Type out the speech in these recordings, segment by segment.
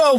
go.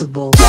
possible.